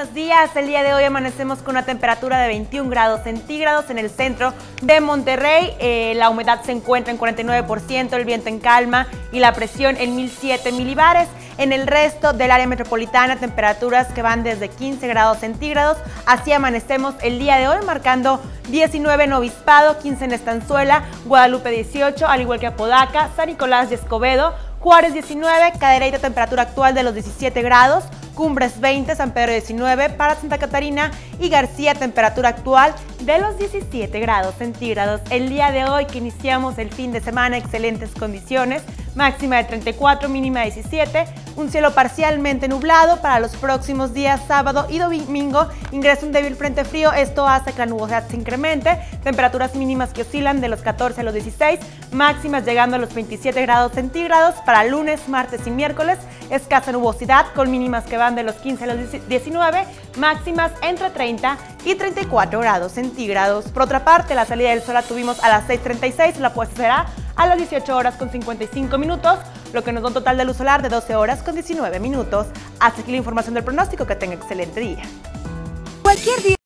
Buenos días, el día de hoy amanecemos con una temperatura de 21 grados centígrados en el centro de Monterrey. Eh, la humedad se encuentra en 49%, el viento en calma y la presión en 1007 milibares. En el resto del área metropolitana, temperaturas que van desde 15 grados centígrados. Así amanecemos el día de hoy, marcando 19 en Obispado, 15 en Estanzuela, Guadalupe 18, al igual que Apodaca, San Nicolás y Escobedo, Juárez 19, Cadereyta temperatura actual de los 17 grados, Cumbres 20, San Pedro 19, para Santa Catarina y García temperatura actual de los 17 grados centígrados. El día de hoy que iniciamos el fin de semana, excelentes condiciones, máxima de 34, mínima de 17, un cielo parcialmente nublado para los próximos días sábado y domingo, ingresa un débil frente frío, esto hace que la nubosidad se incremente, temperaturas mínimas que oscilan de los 14 a los 16, máximas llegando a los 27 grados centígrados para lunes, martes y miércoles, escasa nubosidad con mínimas que van de los 15 a los 19, máximas entre 30 y 34 grados centígrados. Por otra parte, la salida del sol la tuvimos a las 6.36, la puesta será a las 18 horas con 55 minutos, lo que nos da un total de luz solar de 12 horas con 19 minutos. Hasta aquí la información del pronóstico, que tenga excelente día. Cualquier día